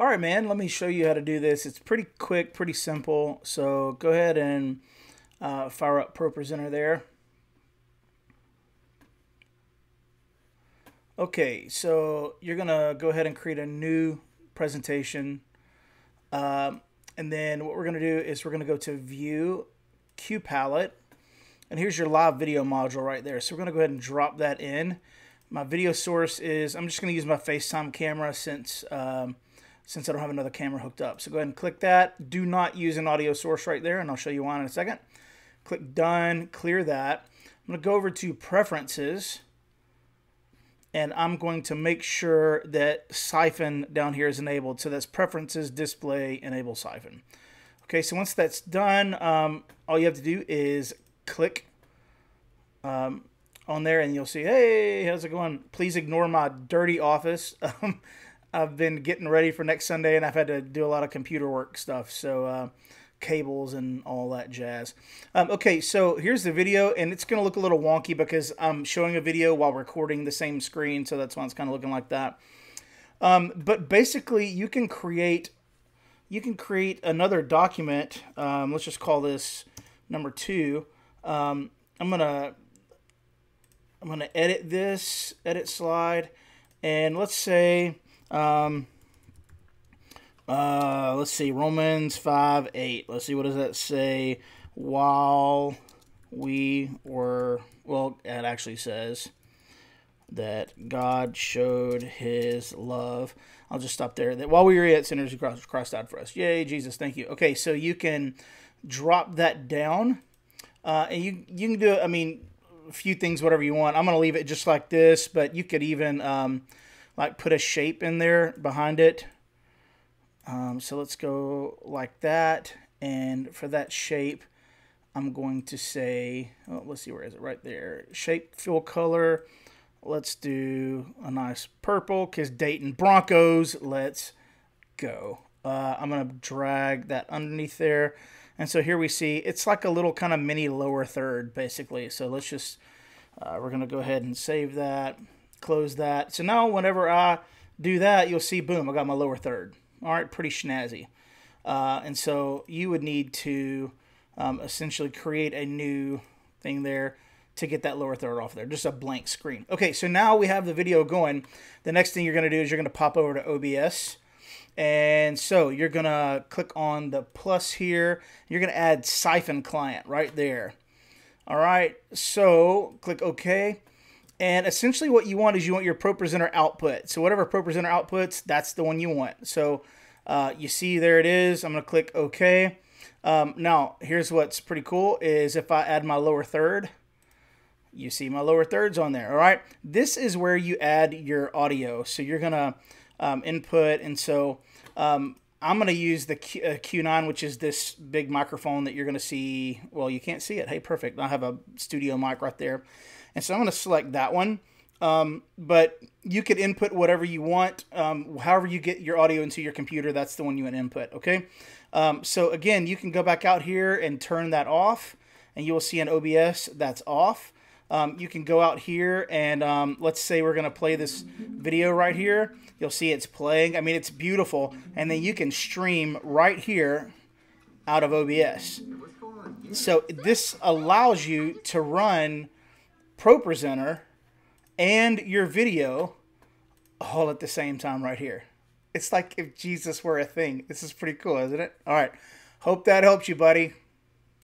All right, man, let me show you how to do this. It's pretty quick, pretty simple. So go ahead and uh, fire up ProPresenter there. Okay, so you're to go ahead and create a new presentation. Um, and then what we're to do is we're to go to View, Cue Palette, and here's your live video module right there. So we're to go ahead and drop that in. My video source is, I'm just to use my FaceTime camera since um, since I don't have another camera hooked up. So go ahead and click that. Do not use an audio source right there, and I'll show you why in a second. Click Done, clear that. I'm going to go over to Preferences, and I'm going to make sure that Syphon down here is enabled. So that's Preferences, Display, Enable Syphon. Okay, so once that's done, um, all you have to do is click um, on there and you'll see, hey, how's it going? Please ignore my dirty office. Um, I've been getting ready for next Sunday, and I've had to do a lot of computer work stuff, so uh, cables and all that jazz. Um, okay, so here's the video, and it's going to look a little wonky because I'm showing a video while recording the same screen, so that's why it's kind of looking like that. Um, but basically, you can create you can create another document. Um, let's just call this number two. Um, I'm gonna I'm gonna edit this edit slide, and let's say um, uh, let's see, Romans 5 8. Let's see, what does that say? While we were, well, it actually says that God showed his love. I'll just stop there. That while we were yet sinners, Christ, died for us. Yay, Jesus, thank you. Okay, so you can drop that down. Uh, and you, you can do, I mean, a few things, whatever you want. I'm going to leave it just like this, but you could even, um, like put a shape in there behind it. Um, so let's go like that. And for that shape, I'm going to say, oh, let's see, where is it? Right there. Shape, fill color. Let's do a nice purple because Dayton Broncos. Let's go. Uh, I'm going to drag that underneath there. And so here we see it's like a little kind of mini lower third, basically. So let's just, uh, we're going to go ahead and save that close that. So now whenever I do that, you'll see, boom, I got my lower third. All right, pretty snazzy. Uh, and so you would need to um, essentially create a new thing there to get that lower third off there, just a blank screen. Okay, so now we have the video going. The next thing you're going to do is you're going to pop over to OBS. And so you're going to click on the plus here. You're going to add Syphon Client right there. All right, so click OK. And essentially what you want is you want your ProPresenter output. So whatever ProPresenter outputs, that's the one you want. So uh, you see there it is. I'm going to click OK. Um, now, here's what's pretty cool is if I add my lower third, you see my lower thirds on there. All right. This is where you add your audio. So you're going to um, input. And so um, I'm going to use the Q, uh, Q9, which is this big microphone that you're going to see. Well, you can't see it. Hey, perfect. I have a studio mic right there. And so I'm going to select that one. Um, but you could input whatever you want. Um, however you get your audio into your computer, that's the one you would input, okay? Um, so again, you can go back out here and turn that off, and you will see an OBS that's off. Um, you can go out here and um, let's say we're going to play this video right here. You'll see it's playing. I mean, it's beautiful. And then you can stream right here out of OBS. So this allows you to run ProPresenter and your video all at the same time right here. It's like if Jesus were a thing. This is pretty cool, isn't it? All right. Hope that helps you, buddy.